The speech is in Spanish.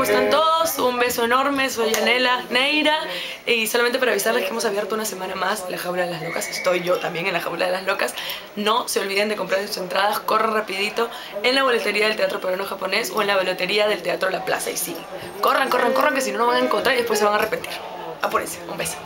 ¿Cómo están todos? Un beso enorme, soy Anela Neira y solamente para avisarles que hemos abierto una semana más la Jaula de las Locas, estoy yo también en la Jaula de las Locas. No se olviden de comprar sus entradas, corran rapidito en la boletería del Teatro Peruano Japonés o en la boletería del Teatro La Plaza y sí, corran, corran, corran que si no no van a encontrar y después se van a arrepentir. Apúrense, un beso.